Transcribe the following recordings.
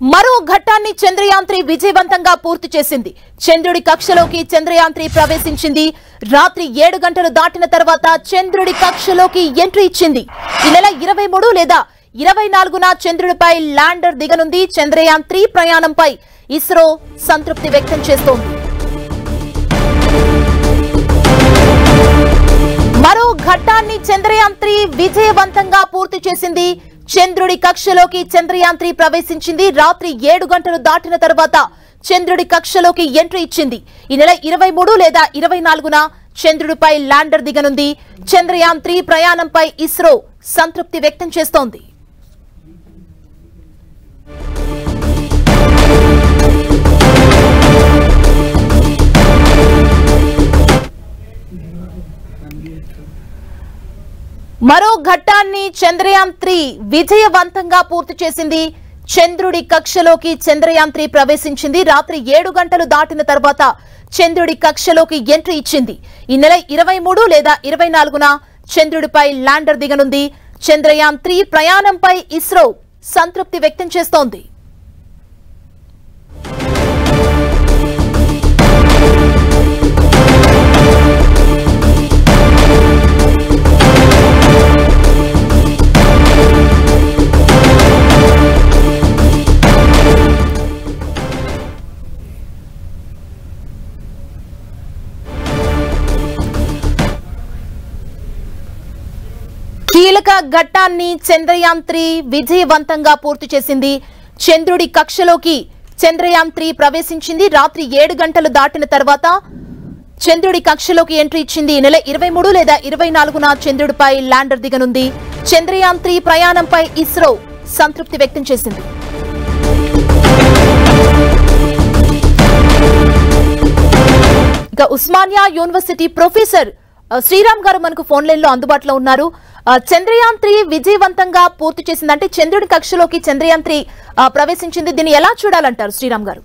మరో ఘట్టాన్ని చంద్రయాన్ త్రీ విజయవంతంగా పూర్తి చేసింది. చంద్రుడి కక్షలోకి చంద్రయాన్ త్రీ ప్రవేశించింది. రాత్రి ఏడు గంటలు దాటిన తర్వాత చంద్రుడి కక్షలోకి ఎంట్రీ ఇచ్చింది. ఈ నెల ఇరవై మూడు లేదా ఇరవై నాలుగున చంద్రుడిపై ల్యాండర్ దిగనుంది చంద్రయాన్ త్రీ ప్రయాణంపై. ఇస్రో సంతృప్తి వ్యక్తం చేస్తోంది. మరో ఘట్టాన్ని చంద్రయాన్ త్రీ విజయవంతంగా పూర్తి చేసింది చంద్రుడి కక్షలోకి చంద్రయాన్ త్రీ ప్రవేశించింది. రాత్రి ఏడు గంటలు దాటిన తర్వాత చంద్రుడి కక్షలోకి ఎంట్రీ ఇచ్చింది. ఈ నెల ఇరవై మూడు లేదా ఇరవై నాలుగున చంద్రుడిపై ల్యాండర్ దిగనుంది. చంద్రయాన్ త్రీ ప్రయాణంపై ఇస్రో సంతృప్తి వ్యక్తం చేస్తోంది. మరో ఘట్టాన్ని చంద్రయాన్ త్రీ విజయవంతంగా పూర్తి చేసింది. చంద్రుడి కక్షలోకి చంద్రయాన్ త్రీ ప్రవేశించింది. రాత్రి ఏడు గంటలు దాటిన తర్వాత చంద్రుడి కక్షలోకి ఎంట్రీ ఇచ్చింది. ఈ నెల ఇరవై మూడు లేదా ఇరవై నాలుగున చంద్రుడిపై ల్యాండర్ దిగనుంది. చంద్రయాన్ త్రీ ప్రయాణంపై ఇస్రో సంతృప్తి వ్యక్తం చేస్తోంది. ఘట్టాన్ని చంద్రయాన్ త్రీ విజయవంతంగా పూర్తి చేసింది. చంద్రుడి కక్షలోకి చంద్రయాన్ త్రీ ప్రవేశించింది. రాత్రి ఏడు గంటలు దాటిన తర్వాత చంద్రుడి కక్షలోకి ఎంట్రీ ఇచ్చింది. నెల ఇరవై మూడు లేదా ఇరవై నాలుగున చంద్రుడిపై ల్యాండర్ దిగనుంది. చంద్రయాన్ త్రీ ప్రయాణంపై ఇస్రో సంతృప్తి వ్యక్తం చేసింది. ఇక ఉస్మానియా యూనివర్సిటీ ప్రొఫెసర్ శ్రీరామ్ గారు మనకు ఫోన్ లైన్లో అందుబాటులో ఉన్నారు. చంద్రయాన్ త్రీ విజయవంతంగా పూర్తి చేసింది అంటే చంద్రుడి కక్షలోకి చంద్రయాన్ త్రీ ప్రవేశించింది. దీన్ని ఎలా చూడాలంటారు శ్రీరామ్ గారు?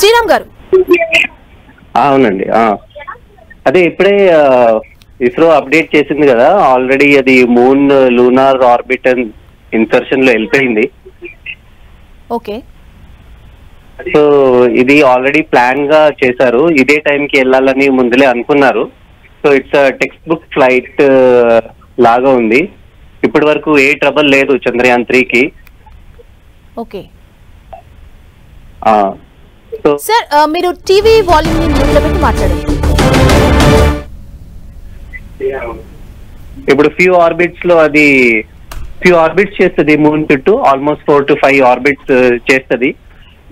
శ్రీరామ్ గారు. అవునండి. అదే ఇప్పుడే ఇస్రో అప్డేట్ చేసింది కదా. ఆల్రెడీ అది మూన్ లూనార్ ఆర్బిట్ ఇన్సర్షన్లో వెళ్ళిపోయింది. ఓకే. సో ఇది ఆల్రెడీ ప్లాన్గా చేశారు. ఇదే టైంకి వెళ్ళాలని ముందులే అనుకున్నారు. So it's text book flight లాగా ఉంది. ఇప్పటి వరకు ఏ ట్రబుల్ లేదు చంద్రయాన్ త్రీకి. ఓకే. సార్ ఆ, మీరు టీవీ వాల్యూమ్ని మాట్లాడండి. ఇప్పుడు ఫ్యూ ఆర్బిట్స్లో అది ఫ్యూ ఆర్బిట్స్ చేస్తుంది మూన్ చుట్టూ almost four to five orbits చేస్తుంది.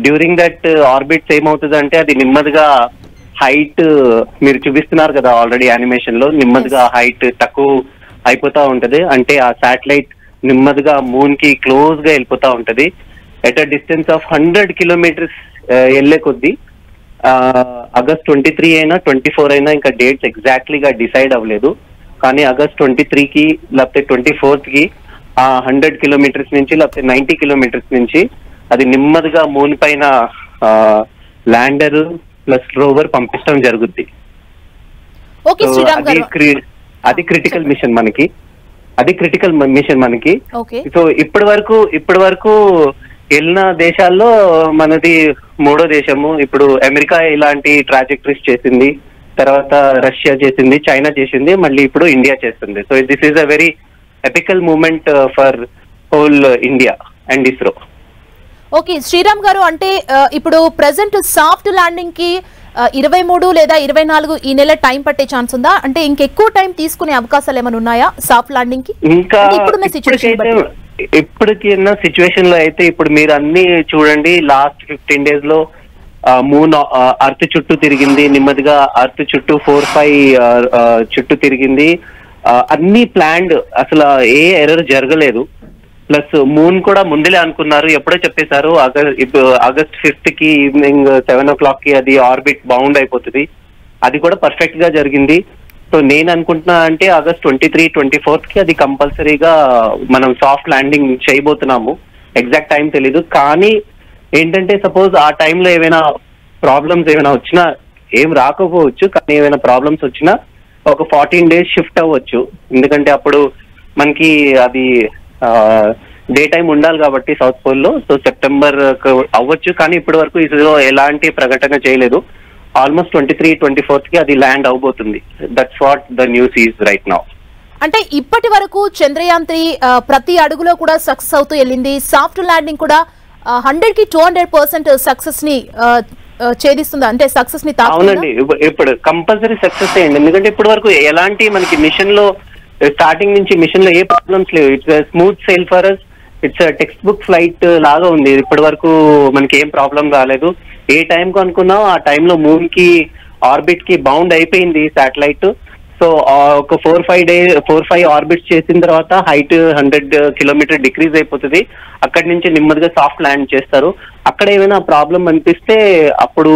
డ్యూరింగ్ దట్ ఆర్బిట్స్ ఏమవుతుంది అంటే అది నెమ్మదిగా హైట్ మీరు చూపిస్తున్నారు కదా ఆల్రెడీ యానిమేషన్లో నెమ్మదిగా హైట్ తక్కువ అయిపోతా ఉంటది. అంటే ఆ శాటిలైట్ నెమ్మదిగా మూన్కి క్లోజ్గా వెళ్ళిపోతా ఉంటది. At a distance of hundred kilometers వెళ్ళే కొద్దీ ఆగస్ట్ ట్వంటీ త్రీ అయినా ట్వంటీ ఫోర్ అయినా ఇంకా డేట్స్ ఎగ్జాక్ట్లీగా డిసైడ్ అవ్వలేదు. కానీ ఆగస్ట్ ట్వంటీ త్రీకి లేకపోతే ట్వంటీ ఫోర్త్కి ఆ హండ్రెడ్ కిలోమీటర్స్ నుంచి లేకపోతే నైన్టీ కిలోమీటర్స్ నుంచి అది నెమ్మదిగా మూన్ పైన ల్యాండర్ ప్లస్ రోవర్ పంపించడం జరుగుద్ది. అది అది క్రిటికల్ మిషన్ మనకి. అది క్రిటికల్ మిషన్ మనకి. సో ఇప్పటి వరకు ఇప్పటి వరకు వెళ్ళిన దేశాల్లో మనది మూడో దేశము. ఇప్పుడు అమెరికా ఇలాంటి ట్రాజెక్టరీస్ చేసింది. తర్వాత రష్యా చేసింది చైనా చేసింది మళ్ళీ ఇప్పుడు ఇండియా చేస్తుంది. So this is a very epical moment for whole India and ISRO okay Sriram garu అంటే ఇప్పుడు ప్రజెంట్ సాఫ్ట్ ల్యాండింగ్కి ఇరవై మూడు లేదా ఇరవై నాలుగు ఈ నెల టైం పట్టే ఛాన్స్ ఉందా? అంటే ఇంకెక్కువ టైం తీసుకునే అవకాశాలు ఏమైనా ఉన్నాయా సాఫ్ట్ ల్యాండింగ్కి ఇంకా ఇప్పుడున్న సిచ్యువేషన్ ఇప్పటికిన్న సిచ్యువేషన్లో అయితే ఇప్పుడు మీరు అన్ని చూడండి లాస్ట్ ఫిఫ్టీన్ డేస్లో మూన్ అర్త్ చుట్టూ తిరిగింది నెమ్మదిగా అర్త్ చుట్టూ ఫోర్ ఫైవ్ చుట్టూ తిరిగింది. అన్ని ప్లాన్డ్ అసలు ఏ ఎర్రర్ జరగలేదు. ప్లస్ మూన్ కూడా ముందులే అనుకున్నారు. ఎప్పుడో చెప్పేశారు ఆగస్ట్ ఇప్పుడు ఆగస్ట్ ఫిఫ్త్కి ఈవినింగ్ సెవెన్ ఓ క్లాక్కి అది ఆర్బిట్ బౌండ్ అయిపోతుంది. అది కూడా పర్ఫెక్ట్గా జరిగింది. సో నేను అనుకుంటున్నా అంటే ఆగస్ట్ ట్వంటీ త్రీ ట్వంటీ ఫోర్త్కి అది కంపల్సరీగా మనం సాఫ్ట్ ల్యాండింగ్ చేయబోతున్నాము. ఎగ్జాక్ట్ టైం తెలీదు. కానీ ఏంటంటే సపోజ్ ఆ టైంలో ఏమైనా ప్రాబ్లమ్స్ ఏమైనా వచ్చినా ఏం రాకపోవచ్చు కానీ ఏమైనా ప్రాబ్లమ్స్ వచ్చినా ఒక ఫార్టీన్ డేస్ షిఫ్ట్ అవ్వచ్చు. ఎందుకంటే అప్పుడు మనకి అది డే టైం ఉండాలి కాబట్టి సౌత్ పోల్లో సో సెప్టెంబర్ అవ్వచ్చు కానీ ఇప్పటి వరకు ఇస్రో ఎలాంటి ప్రకటన చేయలేదు. ఆల్మోస్ట్ ట్వంటీ త్రీ ట్వంటీ ఫోర్త్కి అది ల్యాండ్ అవబోతుంది. That's what the news is right now అంటే ఇప్పటి వరకు చంద్రయాన్ త్రీ ప్రతి అడుగులో కూడా సక్సెస్ అవుతూ వెళ్ళింది. సాఫ్ట్ ల్యాండింగ్ కూడా హండ్రెడ్కి టూ హండ్రెడ్ పర్సెంట్ సక్సెస్ని ఛేదిస్తుంది. అంటే సక్సెస్ని? అవునండి. ఇప్పు- ఇప్పుడు కంపల్సరీ సక్సెస్ అయ్యండి. ఎందుకంటే ఇప్పటి వరకు ఎలాంటి మనకి మిషన్లో స్టార్టింగ్ నుంచి మిషన్లో ఏ ప్రాబ్లమ్స్ లేవు. It's smooth sail for us it's text book flight లాగా ఉంది. ఇప్పటి వరకు మనకి ఏం ప్రాబ్లం రాలేదు. ఏ టైం కు అనుకున్నాం ఆ టైంలో మూన్కి ఆర్బిట్కి బౌండ్ అయిపోయింది శాటిలైట్ సో ఒక four five day four five orbits చేసిన తర్వాత హైట్ హండ్రెడ్ కిలోమీటర్ డిక్రీజ్ అయిపోతుంది. అక్కడి నుంచి నెమ్మదిగా సాఫ్ట్ ల్యాండ్ చేస్తారు. అక్కడ ఏమైనా ప్రాబ్లం అనిపిస్తే అప్పుడు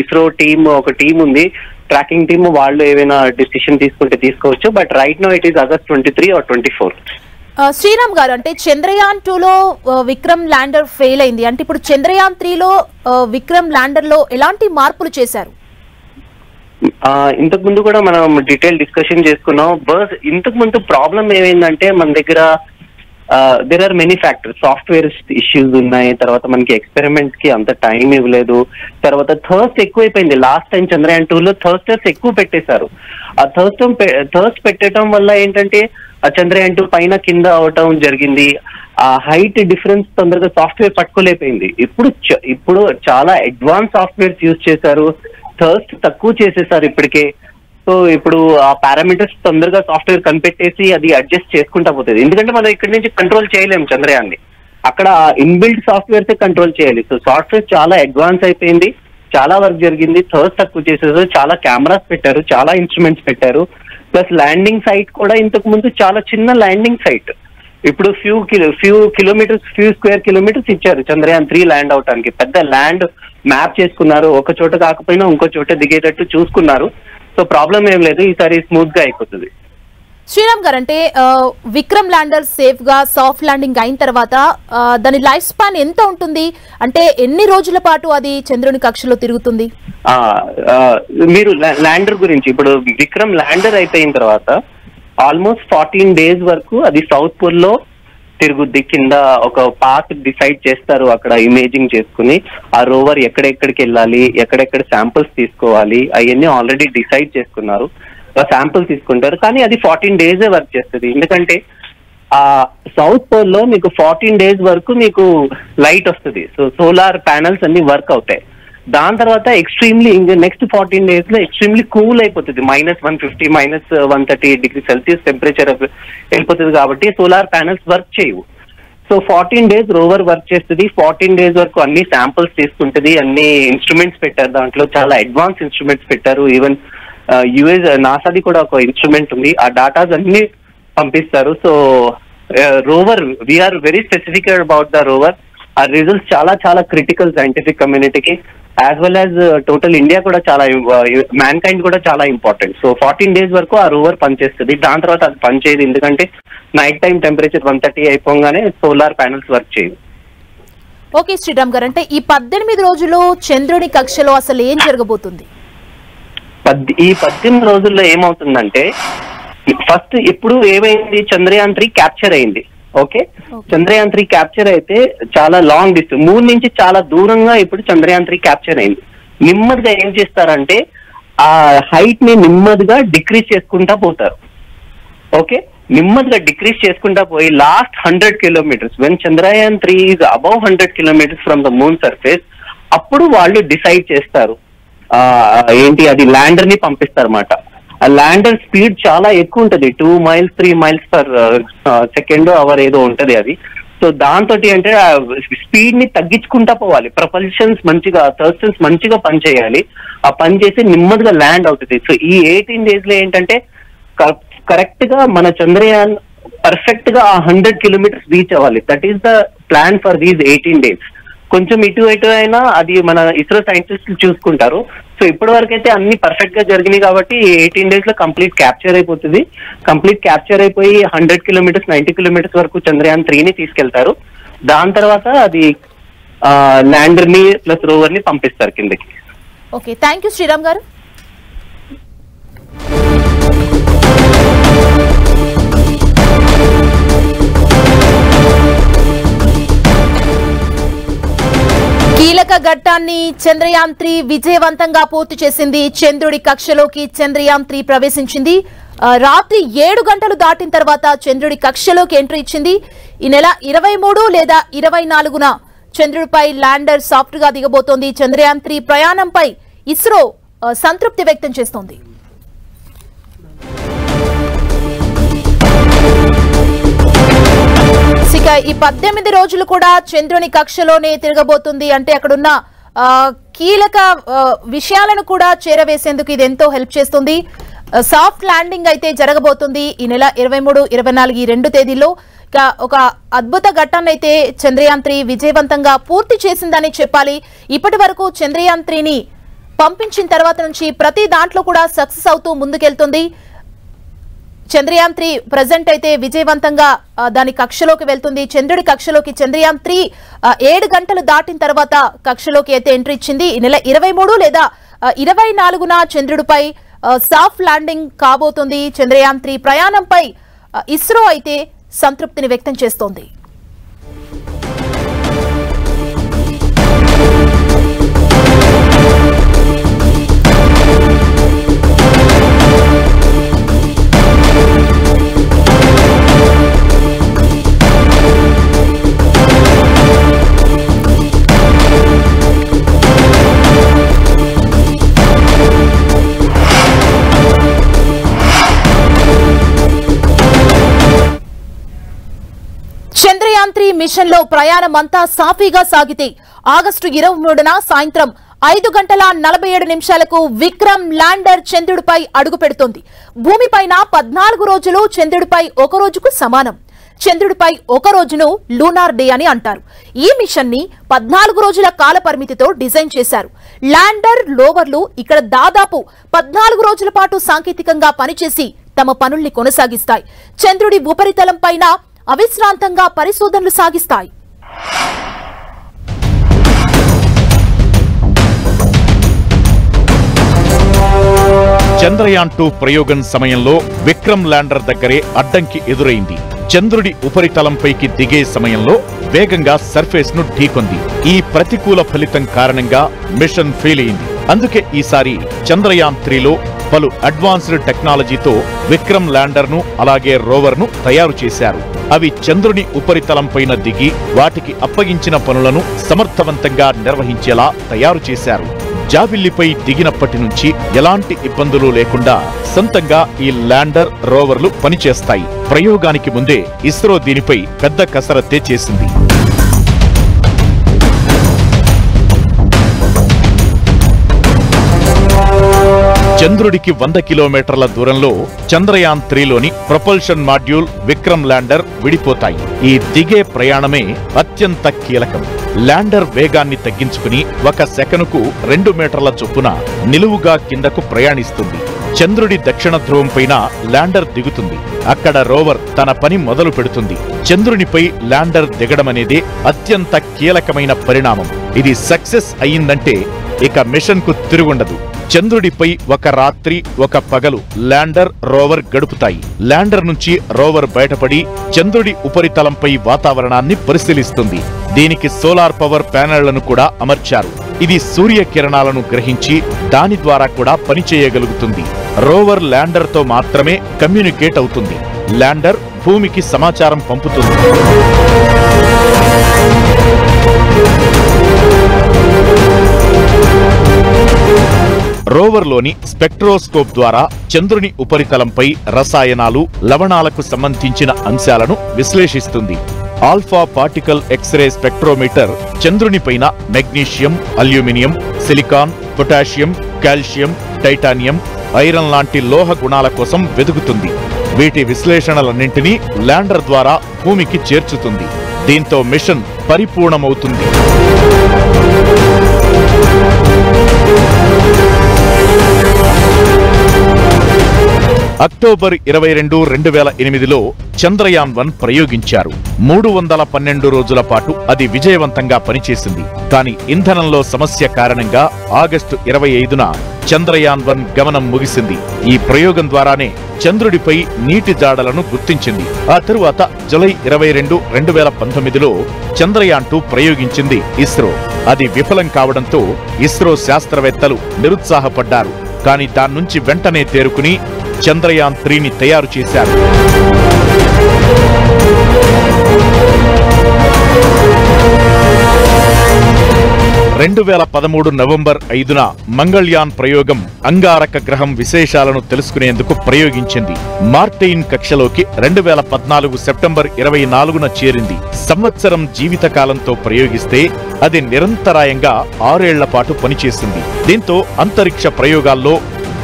ఇస్రో టీమ్ ఒక టీం ఉంది. ట్రాకింగ్ టీమ్ వాళ్ళు ఏమైనా డిసిషన్ తీసుకుంటే తీసుకోవచ్చు. But right now it is August twenty three or twenty four Sriram garu అంటే చంద్రయాన్ టూలో విక్రమ్ ల్యాండర్ ఫెయిల్ అయింది. అంటే ఇప్పుడు చంద్రయాన్ త్రీలో విక్రమ్ ల్యాండర్లో ఎలాంటి మార్పులు చేశారు? ఇంతకు ముందు కూడా మనం డీటెయిల్ డిస్కషన్ చేసుకున్నాం. బస్ ఇంతకు ముందు ప్రాబ్లం ఏమైందంటే మన దగ్గర there are many factors software issues ఉన్నాయి. తర్వాత మనకి ఎక్స్పెరిమెంట్స్కి అంత టైం ఇవ్వలేదు. తర్వాత థర్స్ట్ ఎక్కువైపోయింది. లాస్ట్ టైం చంద్రయాన్ టూ లో థర్స్టర్స్ ఎక్కువ పెట్టేశారు. ఆ థర్స్ట్ థర్స్ట్ పెట్టడం వల్ల ఏంటంటే ఆ చంద్రయాన్ టూ పైన కింద అవటం జరిగింది. ఆ హైట్ డిఫరెన్స్ తొందరగా సాఫ్ట్వేర్ పట్టుకోలేకపోయింది. ఇప్పుడు చ- ఇప్పుడు చాలా అడ్వాన్స్ సాఫ్ట్వేర్స్ యూజ్ చేశారు. థర్స్ట్ తక్కువ చేసేసారు ఇప్పటికే. సో ఇప్పుడు ఆ పారామీటర్స్ తొందరగా సాఫ్ట్వేర్ కనిపెట్టేసి అది అడ్జస్ట్ చేసుకుంటా పోతుంది. ఎందుకంటే మనం ఇక్కడ నుంచి కంట్రోల్ చేయలేము చంద్రయాన్ని. అక్కడ ఇన్బిల్డ్ సాఫ్ట్వేర్స్ కంట్రోల్ చేయాలి. సో సాఫ్ట్వేర్ చాలా అడ్వాన్స్ అయిపోయింది. చాలా వర్క్ జరిగింది. థర్స్ తక్కువ చేసేసారు చాలా కెమెరాస్ పెట్టారు. చాలా ఇన్స్ట్రుమెంట్స్ పెట్టారు. ప్లస్ ల్యాండింగ్ సైట్ కూడా ఇంతకు ముందు చాలా చిన్న ల్యాండింగ్ సైట్ ఇప్పుడు few kilo few kilometers few square kilometers ఇచ్చారు చంద్రయాన్ త్రీ ల్యాండ్ అవటానికి. పెద్ద ల్యాండ్ మ్యాప్ చేసుకున్నారు. ఒక చోట కాకపోయినా ఇంకో చోట దిగేటట్టు చూసుకున్నారు. సో ప్రాబ్లం ఏం లేదు ఈసారి స్మూత్గా అయిపోతుంది. శ్రీరామ్ గారు అంటే విక్రమ్ ల్యాండర్ సేఫ్గా సాఫ్ట్ ల్యాండింగ్ అయిన తర్వాత దాని లైఫ్ స్పాన్ ఎంత ఉంటుంది? అంటే ఎన్ని రోజుల పాటు అది చంద్రుని కక్షలో తిరుగుతుంది? మీరు ల్యాండర్ గురించి ఇప్పుడు విక్రమ్ ల్యాండర్ అయిపోయిన తర్వాత ఆల్మోస్ట్ ఫార్టీన్ డేస్ వరకు అది సౌత్ పోల్లో తిరుగుద్ది కింద ఒక పాత్ డిసైడ్ చేస్తారు అక్కడ ఇమేజింగ్ చేసుకుని. ఆ రోవర్ ఎక్కడెక్కడికి వెళ్ళాలి ఎక్కడెక్కడ శాంపుల్స్ తీసుకోవాలి అవన్నీ ఆల్రెడీ డిసైడ్ చేసుకున్నారు. ఆ తీసుకుంటారు. కానీ అది ఫార్టీన్ డేసే వర్క్ చేస్తుంది. ఎందుకంటే ఆ సౌత్ పోల్లో మీకు ఫార్టీన్ డేస్ వరకు మీకు లైట్ వస్తుంది. సో సోలార్ ప్యానల్స్ అన్ని వర్క్ అవుతాయి. దాని తర్వాత ఎక్స్ట్రీమ్లీ ఇంకా నెక్స్ట్ ఫార్టీన్ డేస్లో ఎక్స్ట్రీమ్లీ కూల్ అయిపోతుంది. Minus one fifty minus one thirty degree Celsius temperature వెళ్ళిపోతుంది కాబట్టి సోలార్ ప్యానల్స్ వర్క్ చేయవు. So fourteen days rover work చేస్తుంది. ఫార్టీన్ డేస్ వరకు అన్ని శాంపుల్స్ తీసుకుంటుంది. అన్ని ఇన్స్ట్రుమెంట్స్ పెట్టారు దాంట్లో. చాలా అడ్వాన్స్ ఇన్స్ట్రుమెంట్స్ పెట్టారు. ఈవెన్ యుఎస్ నాసాది కూడా ఒక ఇన్స్ట్రుమెంట్ ఉంది. ఆ డాటాస్ అన్ని పంపిస్తారు. So rover we're very specific about the rover ఆ రిజల్ట్స్ చాలా చాలా క్రిటికల్ సైంటిఫిక్ కమ్యూనిటీకి as well as total India కూడా చాలా మ్యాన్ కైండ్ కూడా చాలా ఇంపార్టెంట్ సో ఫార్టీన్ డేస్ వరకు ఆ రోవర్ పనిచేస్తుంది. దాని తర్వాత అది పనిచేయదు. ఎందుకంటే night time temperature one thirty అయిపోగానే సోలార్ ప్యానల్స్ వర్క్ చేయవు ఓకే శ్రీరామ్ గారు. అంటే ఈ పద్దెనిమిది రోజులు చంద్రుని కక్షలో అసలు ఏం జరగబోతుంది? ఈ పద్దెనిమిది రోజుల్లో ఏమవుతుందంటే ఫస్ట్ ఇప్పుడు ఏమైంది? చంద్రయాన్ త్రీ క్యాప్చర్ అయింది. ఓకే. చంద్రయాన్ త్రీ క్యాప్చర్ అయితే చాలా లాంగ్ డిస్టెన్స్ మూన్ నుంచి చాలా దూరంగా ఇప్పుడు చంద్రయాన్ త్రీ క్యాప్చర్ అయింది. నెమ్మదిగా ఏం చేస్తారంటే ఆ హైట్ని నెమ్మదిగా డిక్రీజ్ చేసుకుంటా పోతారు. ఓకే? నెమ్మదిగా డిక్రీజ్ చేసుకుంటా పోయి last hundred kilometers when Chandrayaan three is above hundred kilometers from the moon surface అప్పుడు వాళ్ళు డిసైడ్ చేస్తారు. ఏంటి? అది ల్యాండర్ని పంపిస్తారు అన్నమాట ఆ ల్యాండర్ స్పీడ్ చాలా ఎక్కువ ఉంటది. Two miles three miles per second hour ఏదో ఉంటది అది. సో దాంతో అంటే స్పీడ్ని తగ్గించుకుంటా పోవాలి. ప్రపల్షన్స్ మంచిగా థర్సన్స్ మంచిగా పనిచేయాలి ఆ పని చేసి నెమ్మదిగా ల్యాండ్ అవుతుంది. సో ఈ ఎయిటీన్ డేస్లో ఏంటంటే కరెక్ట్గా మన చంద్రయాన్ పర్ఫెక్ట్గా ఆ హండ్రెడ్ కిలోమీటర్స్ రీచ్ అవ్వాలి. That is the plan for these eighteen days కొంచెం ఇటు ఇటు అయినా అది మన ఇస్రో సైంటిస్టులు చూసుకుంటారు. సో ఇప్పటి వరకు అయితే అన్ని పర్ఫెక్ట్గా జరిగినాయి కాబట్టి ఎయిటీన్ డేస్లో కంప్లీట్ క్యాప్చర్ అయిపోతుంది. కంప్లీట్ క్యాప్చర్ అయిపోయి హండ్రెడ్ కిలోమీటర్స్ నైన్టీ కిలోమీటర్స్ వరకు చంద్రయాన్ త్రీని తీసుకెళ్తారు. దాని తర్వాత అది ల్యాండర్ని ప్లస్ రోవర్ని పంపిస్తారు కిందకి. ఓకే థ్యాంక్ యూ శ్రీరామ్ గారు. కీలక ఘట్టాన్ని చంద్రయాన్ త్రీ విజయవంతంగా పూర్తి చేసింది. చంద్రుడి కక్షలోకి చంద్రయాన్ త్రీ ప్రవేశించింది రాత్రి ఏడు గంటలు దాటిన తర్వాత చంద్రుడి కక్షలోకి ఎంట్రీ ఇచ్చింది. ఈ నెల ఇరవై మూడు లేదా ఇరవై నాలుగున చంద్రుడిపై ల్యాండర్ సాఫ్ట్గా దిగబోతోంది. చంద్రయాన్ త్రీ ప్రయాణంపై ఇస్రో సంతృప్తి వ్యక్తం చేస్తోంది. ఇక ఈ పద్దెనిమిది రోజులు కూడా చంద్రుని కక్షలోనే తిరగబోతుంది. అంటే అక్కడున్న కీలక విషయాలను కూడా చేరవేసేందుకు ఇది ఎంతో హెల్ప్ చేస్తుంది. సాఫ్ట్ ల్యాండింగ్ అయితే జరగబోతుంది ఈ నెల ఇరవై మూడు ఇరవై నాలుగు ఈ రెండు తేదీల్లో. ఇక ఒక అద్భుత ఘట్టాన్ని అయితే చంద్రయాన్ త్రీ విజయవంతంగా పూర్తి చేసిందని చెప్పాలి. ఇప్పటి వరకు చంద్రయాన్ త్రీని పంపించిన తర్వాత నుంచి ప్రతి దాంట్లో కూడా సక్సెస్ అవుతూ ముందుకెళ్తుంది. చంద్రయాన్ త్రీ ప్రజెంట్ అయితే విజయవంతంగా దాని కక్షలోకి వెళ్తుంది. చంద్రుడి కక్షలోకి చంద్రయాన్ త్రీ ఏడు గంటలు దాటిన తర్వాత కక్షలోకి అయితే ఎంట్రీ ఇచ్చింది. ఈ నెల ఇరవై మూడు లేదా ఇరవై నాలుగున చంద్రుడిపై సాఫ్ట్ ల్యాండింగ్ కాబోతుంది. చంద్రయాన్ త్రీ ప్రయాణంపై ఇస్రో అయితే సంతృప్తిని వ్యక్తం చేస్తోంది. చంద్రయాన్ మిషన్లో ప్రయాణం అంతా సాఫీగా సాగితే ఆగస్టు ఇరవై మూడున సాయంత్రం ఐదు గంటల నలభై ఏడు నిమిషాలకు విక్రమ్ ల్యాండర్ చంద్రుడిపై అడుగు పెడుతోంది. భూమిపైన పద్నాలుగు రోజులు చంద్రుడిపై ఒక రోజుకు సమానం. చంద్రుడిపై ఒక రోజును లూనార్ డే అని అంటారు. ఈ మిషన్ని పద్నాలుగు రోజుల కాల పరిమితితో డిజైన్ చేశారు. ల్యాండర్ లోవర్లు ఇక్కడ దాదాపు పద్నాలుగు రోజుల పాటు సాంకేతికంగా పనిచేసి తమ పనుల్ని కొనసాగిస్తాయి. చంద్రుడి ఉపరితలం పైన అవిశ్రాంతంగా పరిశోధనలు సాగిస్తాయి. చంద్రయాన్ టూ ప్రయోగం సమయంలో విక్రమ్ ల్యాండర్ దగ్గరే అడ్డంకి ఎదురైంది. చంద్రుడి ఉపరితలంపైకి దిగే సమయంలో వేగంగా సర్ఫేస్ను ఢీకొంది. ఈ ప్రతికూల ఫలితం కారణంగా మిషన్ ఫెయిల్ అయింది. అందుకే ఈసారి చంద్రయాన్ త్రీలో పలు అడ్వాన్స్డ్ టెక్నాలజీతో విక్రమ్ ల్యాండర్ను అలాగే రోవర్ను తయారు చేశారు. అవి చంద్రుని ఉపరితలంపైన దిగి వాటికి అప్పగించిన పనులను సమర్థవంతంగా నిర్వహించేలా తయారు చేశారు. జాబిల్లిపై దిగినప్పటి నుంచి ఎలాంటి ఇబ్బందులు లేకుండా సొంతంగా ఈ ల్యాండర్ రోవర్లు పనిచేస్తాయి. ప్రయోగానికి ముందే ఇస్రో దీనిపై పెద్ద కసరత్తే చేసింది. చంద్రుడికి వంద కిలోమీటర్ల దూరంలో చంద్రయాన్ త్రీలోని ప్రొపల్షన్ మాడ్యూల్ విక్రమ్ ల్యాండర్ విడిపోతాయి. ఈ దిగే ప్రయాణమే అత్యంత కీలకం. ల్యాండర్ వేగాన్ని తగ్గించుకుని ఒక సెకనుకు రెండు మీటర్ల చొప్పున నిలువుగా కిందకు ప్రయాణిస్తుంది. చంద్రుడి దక్షిణ ధ్రువం పైన ల్యాండర్ దిగుతుంది. అక్కడ రోవర్ తన పని మొదలు పెడుతుంది. చంద్రునిపై ల్యాండర్ దిగడమనేదే అత్యంత కీలకమైన పరిణామం. ఇది సక్సెస్ అయ్యిందంటే ఇక మిషన్కు తిరుగుండదు. చంద్రుడిపై ఒక రాత్రి ఒక పగలు ల్యాండర్ రోవర్ గడుపుతాయి. ల్యాండర్ నుంచి రోవర్ బయటపడి చంద్రుడి ఉపరితలంపై వాతావరణాన్ని పరిశీలిస్తుంది. దీనికి సోలార్ పవర్ ప్యానెళ్ళను కూడా అమర్చారు. ఇది సూర్య కిరణాలను గ్రహించి దాని ద్వారా కూడా పనిచేయగలుగుతుంది. రోవర్ ల్యాండర్తో మాత్రమే కమ్యూనికేట్ అవుతుంది. ల్యాండర్ భూమికి సమాచారం పంపుతుంది. రోవర్లోని స్పెక్ట్రోస్కోప్ ద్వారా చంద్రుని ఉపరితలంపై రసాయనాలు లవణాలకు సంబంధించిన అంశాలను విశ్లేషిస్తుంది. Alpha particle X-ray spectrometer చంద్రునిపైన magnesium aluminium silicon potassium calcium titanium iron లాంటి లోహ గుణాల కోసం వెతుకుతుంది. వీటి విశ్లేషణలన్నింటినీ ల్యాండర్ ద్వారా భూమికి చేర్చుతుంది. దీంతో మిషన్ పరిపూర్ణమవుతుంది. అక్టోబర్ ఇరవై రెండు రెండు వేల ఎనిమిదిలో చంద్రయాన్ వన్ ప్రయోగించారు. మూడు వందల పన్నెండు రోజుల పాటు అది విజయవంతంగా పనిచేసింది. కానీ ఇంధనంలో సమస్య కారణంగా ఆగస్టు ఇరవై ఐదున చంద్రయాన్ వన్ గమనం ముగిసింది. ఈ ప్రయోగం ద్వారానే చంద్రుడిపై నీటి జాడలను గుర్తించింది. ఆ తరువాత జులై ఇరవై రెండు రెండు వేల పంతొమ్మిదిలో చంద్రయాన్ టూ ప్రయోగించింది ఇస్రో. అది విఫలం కావడంతో ఇస్రో శాస్త్రవేత్తలు నిరుత్సాహపడ్డారు. కానీ దాని నుంచి వెంటనే తేరుకుని చంద్రయాన్ త్రీని తయారు చేశారు. రెండు వేల పదమూడు నవంబర్ ఐదున మంగళ్యాన్ ప్రయోగం అంగారక గ్రహం విశేషాలను తెలుసుకునేందుకు ప్రయోగించింది. మార్టైన్ కక్షలోకి రెండు వేల పద్నాలుగు సెప్టెంబర్ ఇరవై నాలుగున చేరింది. సంవత్సరం జీవితకాలంతో ప్రయోగిస్తే అది నిరంతరాయంగా ఆరేళ్ళ పాటు పనిచేసింది దీంతో అంతరిక్ష ప్రయోగాల్లో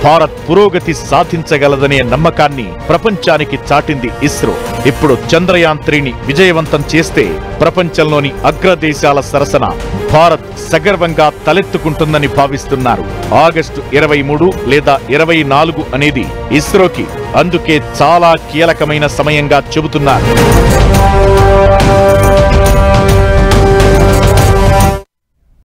భారత్ పురోగతి సాధించగలదనే నమ్మకాన్ని ప్రపంచానికి చాటింది ఇస్రో. ఇప్పుడు చంద్రయాన్ త్రీని విజయవంతం చేస్తే ప్రపంచంలోని అగ్రదేశాల సరసన భారత్ సగర్వంగా తలెత్తుకుంటుందని భావిస్తున్నారు. ఆగస్టు ఇరవై మూడు లేదా ఇరవై నాలుగు అనేది ఇస్రోకి అందుకే చాలా కీలకమైన సమయంగా చెబుతున్నారు.